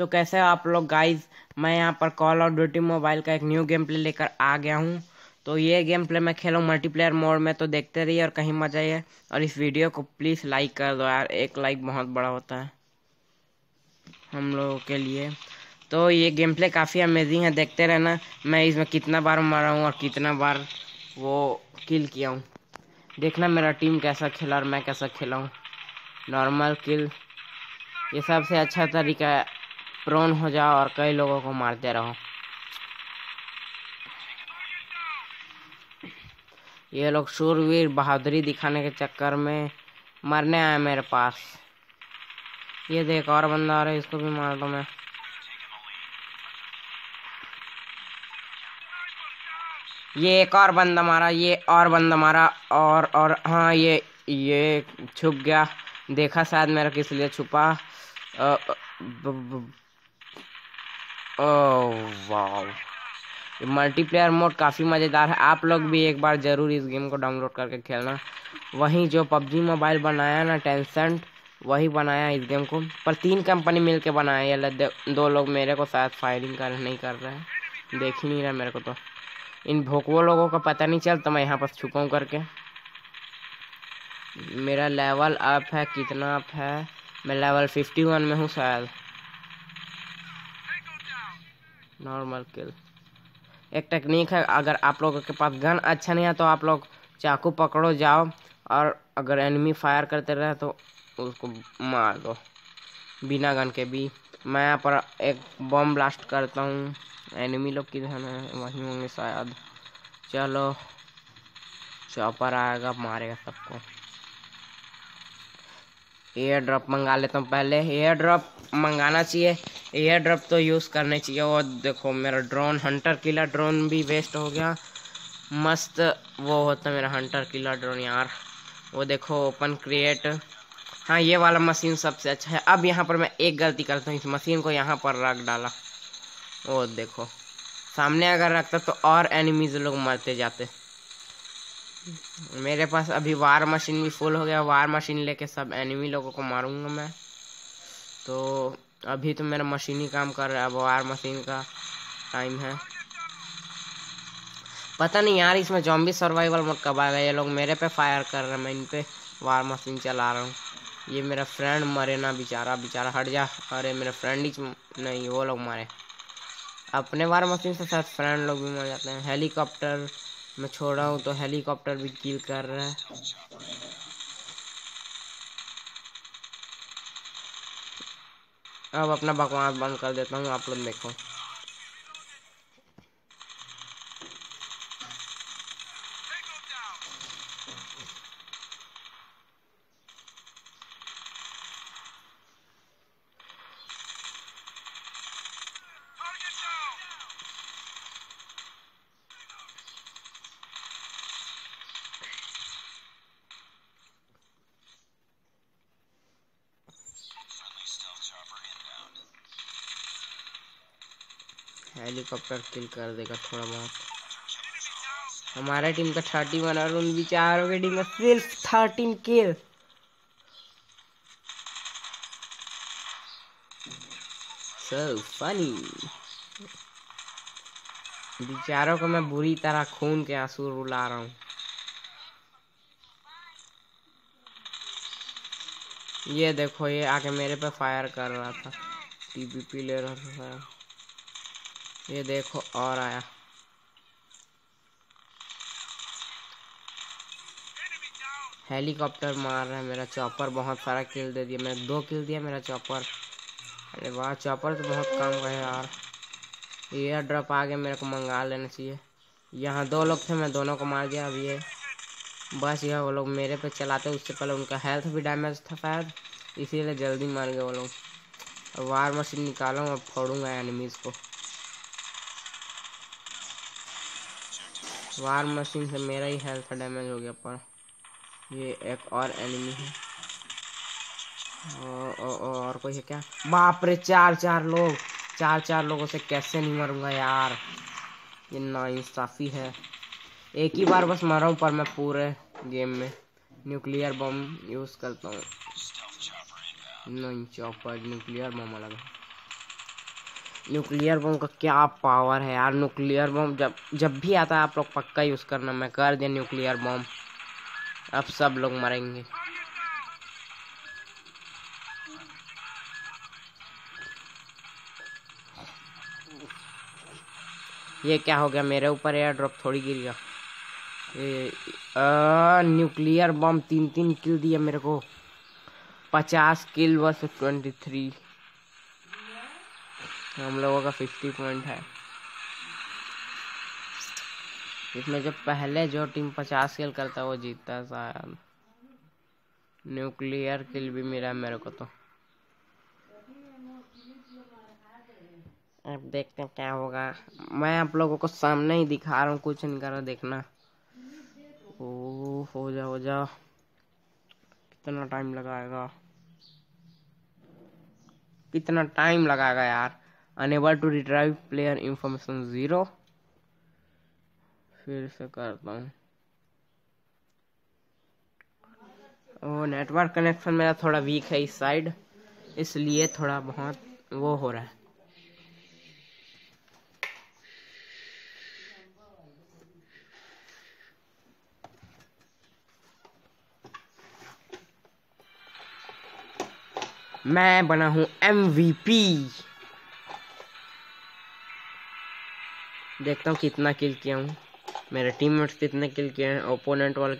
तो कैसे आप लोग गाइस मैं यहाँ पर कॉल ऑफ़ ड्यूटी मोबाइल का एक न्यू गेम प्ले लेकर आ गया हूँ। तो ये गेम प्ले मैं खेलूँ मल्टीप्लेयर मोड में तो देखते रहिए और कहीं मज़ा आइए। और इस वीडियो को प्लीज़ लाइक कर दो यार, एक लाइक बहुत बड़ा होता है हम लोगों के लिए। तो ये गेम प्ले काफ़ी अमेजिंग है, देखते रहना, मैं इसमें कितना बार मारा हूँ और कितना बार वो किल किया हूँ। देखना मेरा टीम कैसा खेला और मैं कैसा खेला हूँ। नॉर्मल किल ये सबसे अच्छा तरीका प्रोन हो जाओ और कई लोगों को मारते रहो। ये लोग शूरवीर बहादुरी दिखाने के चक्कर में मरने आए मेरे पास। ये देख और बंदा आ रहा है इसको भी मार दो मैं। ये एक और बंदा मारा, ये और बंदा मारा, और और हाँ ये ये छुप गया। देखा शायद मेरा किस लिए छुपा। वाह मल्टीप्लेयर मोड काफ़ी मज़ेदार है। आप लोग भी एक बार ज़रूर इस गेम को डाउनलोड करके खेलना। वहीं जो पबजी मोबाइल बनाया ना टेंसेंट वही बनाया इस गेम को। पर तीन कंपनी मिलके बनाया ये दो लोग मेरे को शायद फायरिंग कर नहीं कर रहे हैं। देख ही नहीं रहा मेरे को तो। इन भोकवो लोगों का पता नहीं चलता, मैं यहाँ पर छुपाऊँ करके। मेरा लेवल अप है, कितना अप है? मैं लेवल फिफ्टी वन में हूँ शायद। नॉर्मल किल एक टेक्निक है, अगर आप लोगों के पास गन अच्छा नहीं है तो आप लोग चाकू पकड़ो, जाओ, और अगर एनिमी फायर करते रहे तो उसको मार। दो बिना गन के भी। मैं यहाँ पर एक बम ब्लास्ट करता हूँ। एनिमी लोग किधर है? वहीं होंगे शायद। चलो चॉपर आएगा, मारेगा सबको। एयर ड्रॉप मंगा लेता हूँ पहले। एयर ड्रॉप मंगाना चाहिए। एयर ड्रॉप तो यूज़ करने चाहिए। और देखो, मेरा ड्रोन हंटर किला ड्रोन भी वेस्ट हो गया। मस्त वो होता मेरा हंटर किला ड्रोन यार। वो देखो ओपन क्रिएट हाँ ये वाला मशीन सबसे अच्छा है। अब यहाँ पर मैं एक गलती करता हूँ। इस मशीन को यहाँ पर रख डाला। वो देखो, सामने अगर रखता तो और एनिमीज लोग मरते जाते। मेरे पास अभी वार मशीन भी फुल हो गया। वार मशीन लेके सब एनिमी लोगों को मारूँगा मैं। तो अभी तो मेरा मशीन ही काम कर रहा है। अब वार मशीन का टाइम है। पता नहीं यार, इसमें जॉम्बी सर्वाइवल मोड कब आएगा ये लोग मेरे पे फायर कर रहे हैं। मैं इन पे वार मशीन चला रहा हूँ। ये मेरा फ्रेंड मरे ना, बेचारा बेचारा हट जा। अरे, मेरा फ्रेंड ही नहीं, वो लोग मारे। अपने वार मशीन से साथ फ्रेंड लोग भी मर जाते हैं। हेलीकॉप्टर मैं छोड़ रहा हूँ तो हेलीकॉप्टर भी किल कर रहा है। अब अपना बकवास बंद कर देता हूँ, आप लोग देखो। हेलीकॉप्टर किल कर देगा थोड़ा बहुत। हमारा टीम का थर्टी वन और उन विचारों की टीम का सिर्फ़ थर्टीन किल। So funny विचारों को मैं बुरी तरह खून के आँसू रुला रहा हूँ। ये देखो, ये आके मेरे पे फायर कर रहा था। टीपीपी ले रहा था। ये देखो और आया। हेलीकॉप्टर मार रहा है मेरा चॉपर, बहुत सारा किल दे दिया। मैंने दो किल दिया मेरा चॉपर। अरे वाह, चॉपर तो बहुत काम का है यार। एयर ड्रॉप आ गया मेरे को मंगा लेना चाहिए। यहाँ दो लोग थे, मैं दोनों को मार दिया। अभी ये बस यह वो लोग मेरे पे चलाते, उससे पहले उनका हेल्थ भी डैमेज था शायद, इसीलिए जल्दी मार गए वो लोग। वार मशीन निकालूँ और फोड़ूँगा एनिमीज़ को। वार मशीन से मेरा ही हेल्थ डैमेज हो गया पर। ये एक और एनिमी है। ओ, ओ, ओ, और कोई है क्या? बाप रे चार चार लोग। चार चार लोगों से कैसे नहीं मरूँगा यार? ये ना इंसाफी है। एक ही बार बस मरा हूँ पर मैं पूरे गेम में। न्यूक्लियर बम यूज़ करता हूँ। नहीं चॉपर न्यूक्लियर बम अलग न्यूक्लियर बम का क्या पावर है यार? न्यूक्लियर बम जब जब भी आता है आप लोग पक्का यूज़ करना, मैं कर दिया न्यूक्लियर बम अब सब लोग मरेंगे। ये क्या हो गया? मेरे ऊपर एयर ड्रॉप थोड़ी गिर गया। न्यूक्लियर बम तीन तीन किल दिया मेरे को। पचास किल वर्ष ट्वेंटी थ्री हम लोगों का फिफ्टी पॉइंट है। इसमें जब पहले जो टीम पचास किल करता है, वो जीतता है शायद। न्यूक्लियर किल भी मिला मेरे को तो। अब देखते हैं क्या होगा। मैं आप लोगों को सामने ही दिखा रहा हूँ, कुछ नहीं कर रहा, देखना। ओ हो जा हो जा। कितना टाइम लगाएगा? कितना टाइम लगाएगा यार? Unable to retrieve player information zero फिर से करता हूँ। ओ नेटवर्क कनेक्शन मेरा थोड़ा वीक है इस साइड इसलिए थोड़ा बहुत वो हो रहा है। मैं बना हूँ एमवीपी देखता हूँ कितना किल किया हूँ। मेरे टीममेट्स कितने किल किए हैं ओपोनेंट वाले